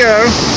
here.